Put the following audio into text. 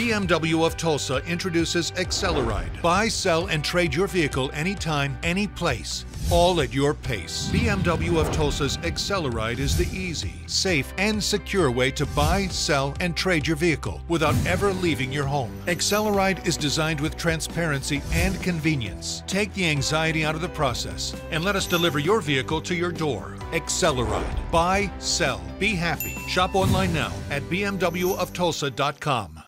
BMW of Tulsa introduces Acceleride. Buy, sell, and trade your vehicle anytime, any place. All at your pace. BMW of Tulsa's Acceleride is the easy, safe, and secure way to buy, sell, and trade your vehicle without ever leaving your home. Acceleride is designed with transparency and convenience. Take the anxiety out of the process and let us deliver your vehicle to your door. Acceleride. Buy, sell, be happy. Shop online now at bmwoftulsa.com.